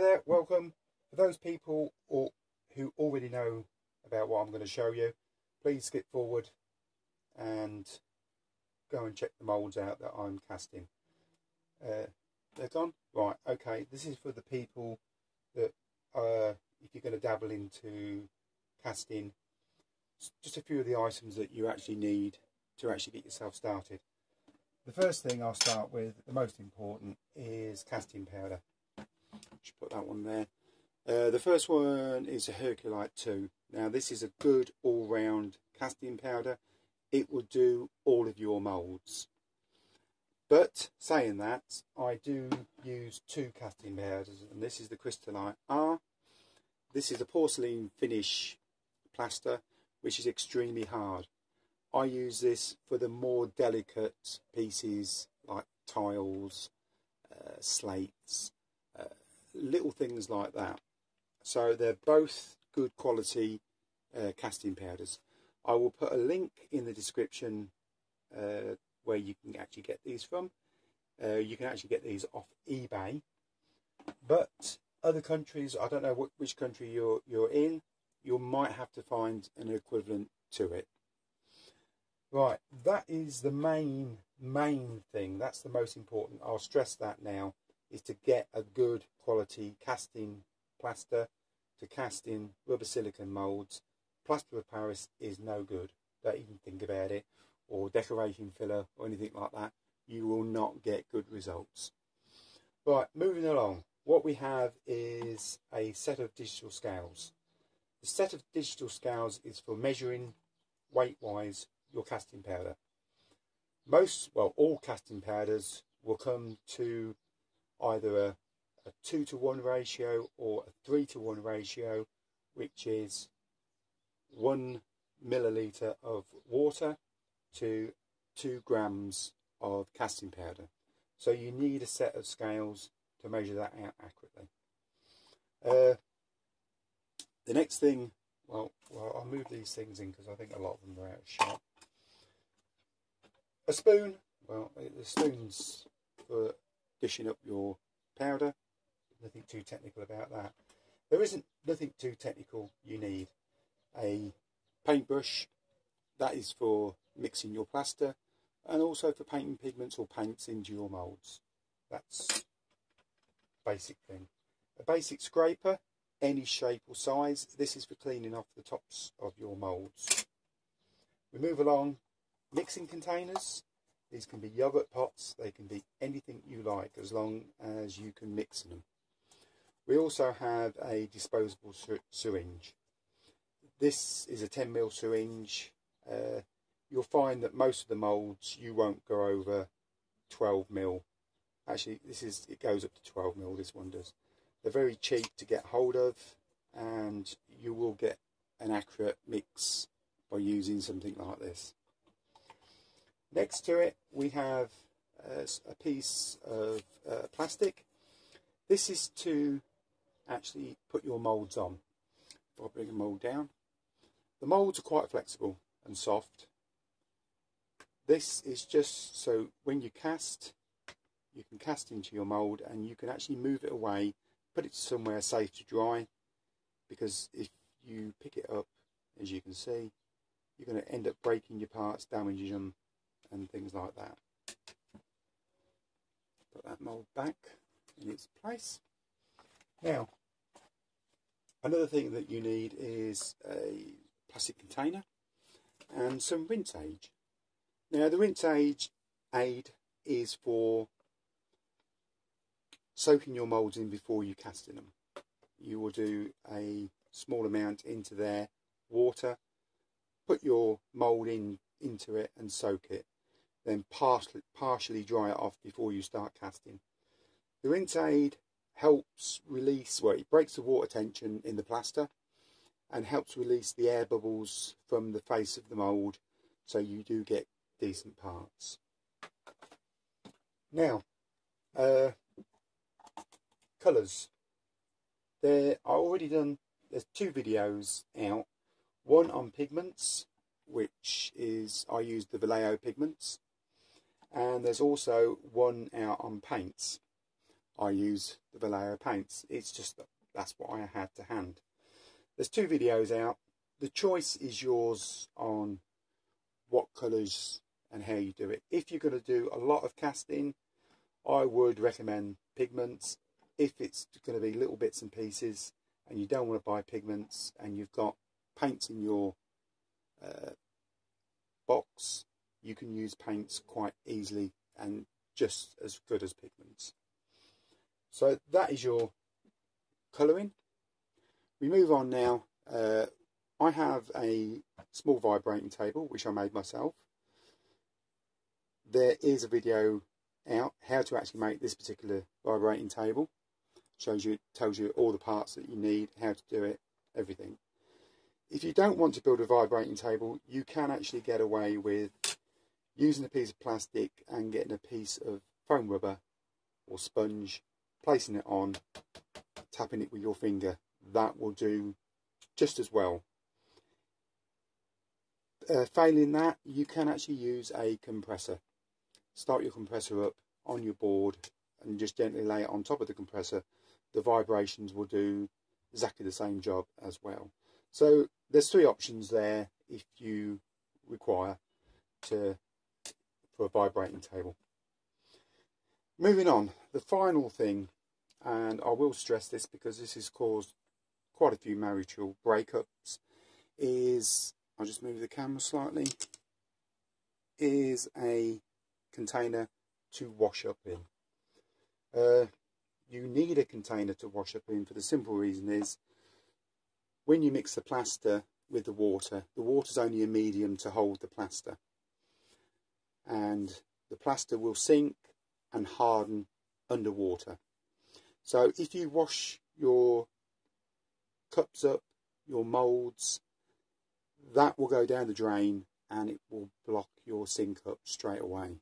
Hi there, welcome. For those people or, who already know about what I'm going to show you, please skip forward and go and check the moulds out that I'm casting. Uh, they're gone? Right, okay. This is for the people that, uh, if you're going to dabble into casting, just a few of the items that you actually need to actually get yourself started. The first thing I'll start with, the most important, is casting powder. Just put that one there. Uh, the first one is a Herculite 2. Now this is a good all-round casting powder. It will do all of your moulds. But saying that, I do use two casting powders and this is the Cristalite R. This is a porcelain finish plaster which is extremely hard. I use this for the more delicate pieces like tiles, uh, slates, little things like that. So they're both good quality uh, casting powders. I will put a link in the description uh, where you can actually get these from. Uh, you can actually get these off eBay. But other countries, I don't know what, which country you're, you're in, you might have to find an equivalent to it. Right, that is the main, main thing. That's the most important. I'll stress that now is to get a good quality casting plaster to cast in rubber silicone moulds. Plaster of Paris is no good. Don't even think about it. Or decoration filler or anything like that. You will not get good results. Right, moving along. What we have is a set of digital scales. The set of digital scales is for measuring weight-wise your casting powder. Most, well, all casting powders will come to either a, a 2 to 1 ratio or a 3 to 1 ratio, which is 1 milliliter of water to 2 grams of casting powder. So you need a set of scales to measure that out accurately. Uh, the next thing, well, well, I'll move these things in because I think a lot of them are out of shot. A spoon, well, the spoon's for dishing up your powder. Nothing too technical about that. There isn't nothing too technical you need. A paintbrush, that is for mixing your plaster and also for painting pigments or paints into your moulds. That's basic thing. A basic scraper, any shape or size. This is for cleaning off the tops of your moulds. We move along, mixing containers. These can be yogurt pots, they can be anything you like as long as you can mix them. We also have a disposable syringe. This is a 10ml syringe. Uh, you'll find that most of the moulds you won't go over 12ml. Actually, this is it goes up to 12ml. This one does. They're very cheap to get hold of, and you will get an accurate mix by using something like this. Next to it we have uh, a piece of uh, plastic. This is to actually put your moulds on. If I bring a mould down. The moulds are quite flexible and soft. This is just so when you cast, you can cast into your mould and you can actually move it away, put it somewhere safe to dry because if you pick it up, as you can see, you're going to end up breaking your parts, damaging them and things like that. Put that mould back in its place. Now, another thing that you need is a plastic container and some rinse aid. Now the rinse aid aid is for soaking your moulds in before you cast in them. You will do a small amount into their water, put your mould in into it and soak it then partially, partially dry it off before you start casting. The rinse aid helps release, well, it breaks the water tension in the plaster and helps release the air bubbles from the face of the mould so you do get decent parts. Now, uh, colours. There, I already done, there's two videos out. One on pigments, which is, I use the Vallejo pigments and there's also one out on paints. I use the Vallejo paints. It's just that that's what I had to hand. There's two videos out. The choice is yours on what colours and how you do it. If you're going to do a lot of casting, I would recommend pigments. If it's going to be little bits and pieces and you don't want to buy pigments and you've got paints in your uh, box, you can use paints quite easily and just as good as pigments. So that is your colouring. We move on now. Uh, I have a small vibrating table which I made myself. There is a video out how to actually make this particular vibrating table. Shows you, tells you all the parts that you need, how to do it, everything. If you don't want to build a vibrating table, you can actually get away with using a piece of plastic and getting a piece of foam rubber or sponge, placing it on, tapping it with your finger. That will do just as well. Uh, failing that, you can actually use a compressor. Start your compressor up on your board and just gently lay it on top of the compressor. The vibrations will do exactly the same job as well. So there's three options there if you require to for a vibrating table. Moving on, the final thing, and I will stress this because this has caused quite a few marital breakups, is, I'll just move the camera slightly, is a container to wash up in. Uh, you need a container to wash up in for the simple reason is when you mix the plaster with the water, the water is only a medium to hold the plaster. And the plaster will sink and harden underwater. So if you wash your cups up, your moulds, that will go down the drain and it will block your sink up straight away.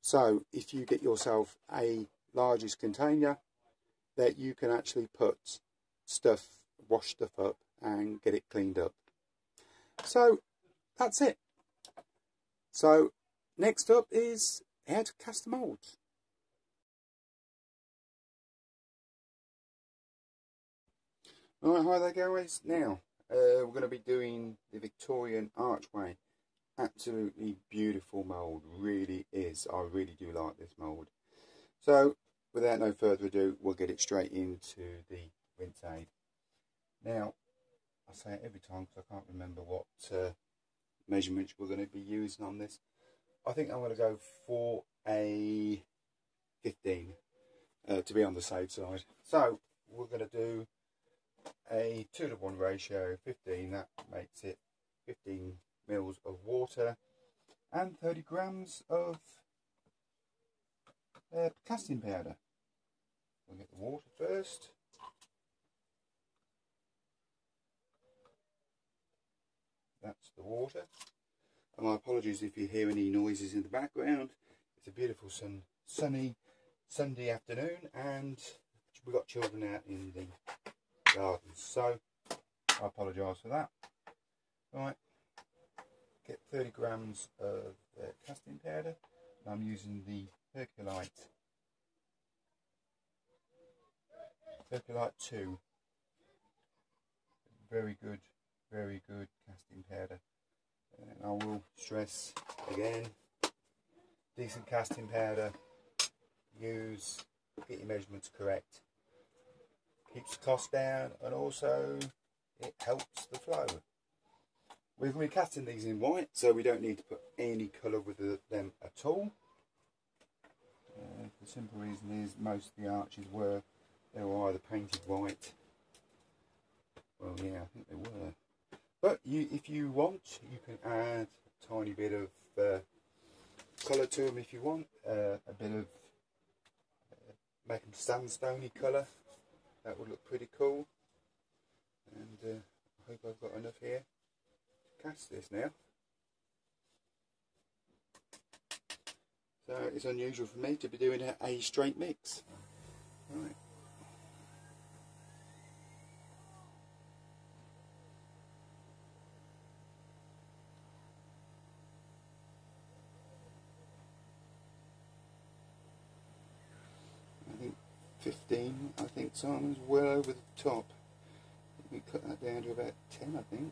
So if you get yourself a largest container that you can actually put stuff, wash stuff up and get it cleaned up. So that's it. So next up is how to cast the moulds. Alright, hi there guys. Now, uh, we're going to be doing the Victorian archway. Absolutely beautiful mould, really is. I really do like this mould. So, without no further ado, we'll get it straight into the rinse aid. Now, I say it every time because I can't remember what uh, measurements we're going to be using on this. I think I'm going to go for a 15 uh, to be on the safe side. So we're going to do a 2 to 1 ratio 15 that makes it 15 mils of water and 30 grams of uh, casting powder. We'll get the water first. That's the water. And my apologies if you hear any noises in the background. It's a beautiful sun, sunny Sunday afternoon and we've got children out in the garden. So I apologise for that. Right, get 30 grams of uh, casting powder. I'm using the Herculite. Herculite 2. Very good, very good casting powder. I will stress again, decent casting powder, use, get your measurements correct. Keeps the cost down and also it helps the flow. We're going to be casting these in white, so we don't need to put any colour with them at all. Uh, the simple reason is most of the arches were, they were either painted white. Well, yeah, I think they were. But you, if you want, you can add a tiny bit of uh, colour to them if you want. Uh, a bit of, uh, make them sandstony colour. That would look pretty cool. And uh, I hope I've got enough here to cast this now. So it's unusual for me to be doing a, straight mix. Right. 15. I think Simon's well over the top. We cut that down to about 10, I think.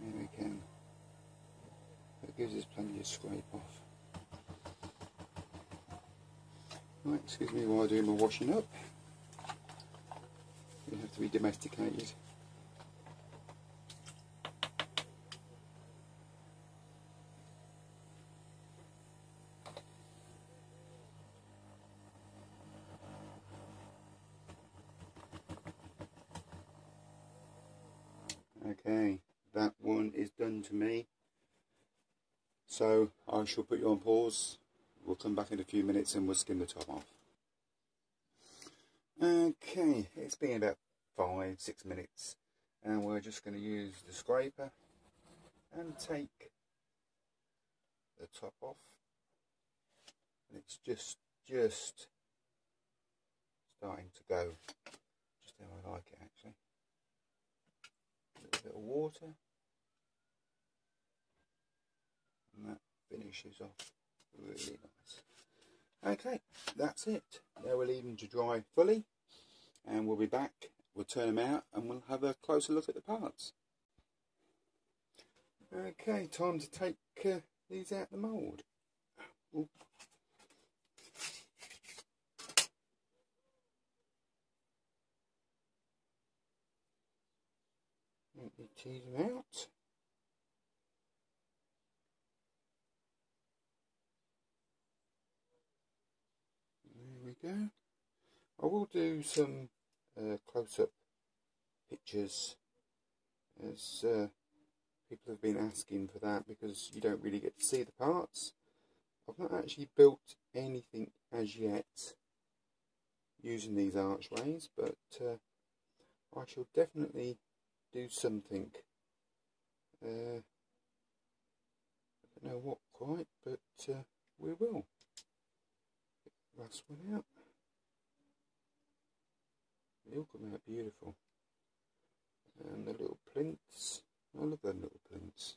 There we can. That gives us plenty of scrape off. Right, excuse me while I do my washing up. You have to be domesticated. Okay, that one is done to me. So I shall put you on pause. We'll come back in a few minutes and we'll skim the top off. Okay, it's been about five, six minutes and we're just going to use the scraper and take the top off. And it's just, just starting to go just how I like it actually bit of water. And that finishes off. Really nice. Okay that's it. Now we'll leave them to dry fully and we'll be back. We'll turn them out and we'll have a closer look at the parts. Okay time to take uh, these out the mould. Ooh. Let me tease them out. There we go. I will do some uh, close-up pictures as uh, people have been asking for that because you don't really get to see the parts. I've not actually built anything as yet using these archways but uh, I shall definitely do something. Uh, I don't know what quite, but uh, we will. Last one out. They all come out beautiful. And the little plinths. I love them little plinths.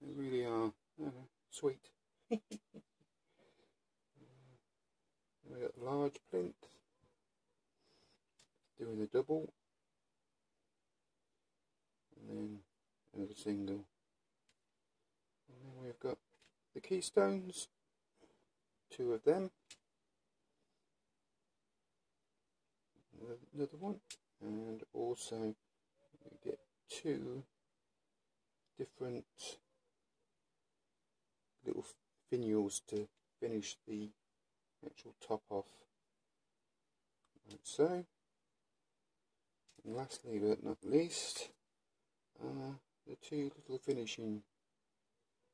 They really are know, sweet. we got the large plinth. Doing the double and then another single. And then we've got the keystones two of them. Another one. And also we get two different little finials to finish the actual top off. Like so and lastly but not least uh, the two little finishing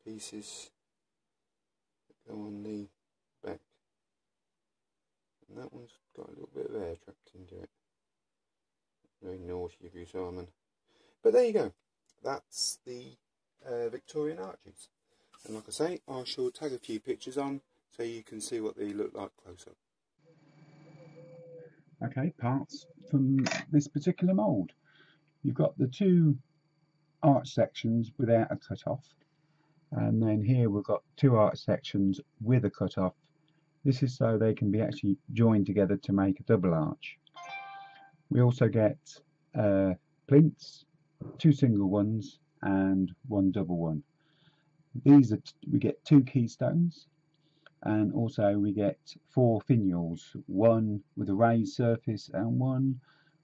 pieces that go on the back. And that one's got a little bit of air trapped into it. Very naughty of you Simon. But there you go. That's the uh, Victorian arches. And like I say I shall tag a few pictures on so you can see what they look like close up okay parts from this particular mould. You've got the two arch sections without a cut-off. And then here we've got two arch sections with a cut-off. This is so they can be actually joined together to make a double arch. We also get uh, plinths two single ones and one double one. These are we get two keystones and also we get four finials one with a raised surface and one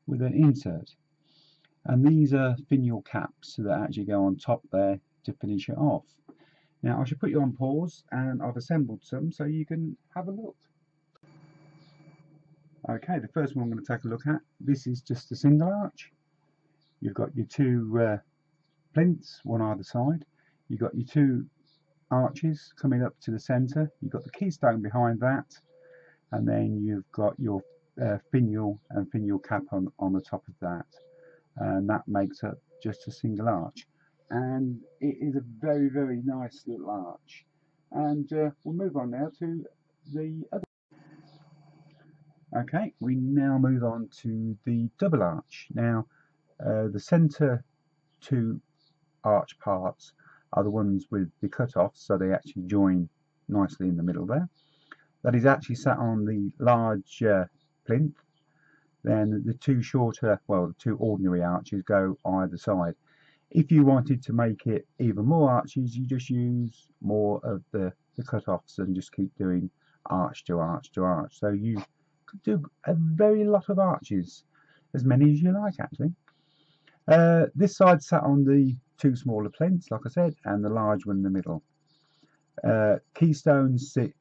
with an insert and these are finial caps that actually go on top there to finish it off. Now I should put you on pause and I've assembled some so you can have a look. Okay, the first one I'm going to take a look at, this is just a single arch. You've got your two uh, plinths, one either side. You've got your two arches coming up to the centre. You've got the keystone behind that. And then you've got your uh, finial and finial cap on, on the top of that and that makes up just a single arch. And it is a very very nice little arch. And uh, we'll move on now to the other. Okay we now move on to the double arch. Now uh, the center two arch parts are the ones with the cut-offs so they actually join nicely in the middle there. That is actually sat on the large uh, plinth. Then the two shorter, well, the two ordinary arches go either side. If you wanted to make it even more arches, you just use more of the, the cut-offs and just keep doing arch to arch to arch. So you could do a very lot of arches, as many as you like actually. Uh, this side sat on the two smaller plinths, like I said, and the large one in the middle. Uh, keystones sit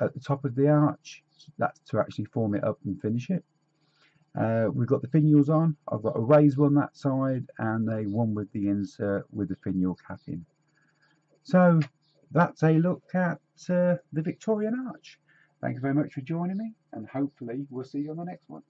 at the top of the arch. That's to actually form it up and finish it. Uh, we've got the finials on. I've got a raised one that side and a one with the insert with the finial cap in. So that's a look at uh, the Victorian Arch. Thank you very much for joining me and hopefully we'll see you on the next one.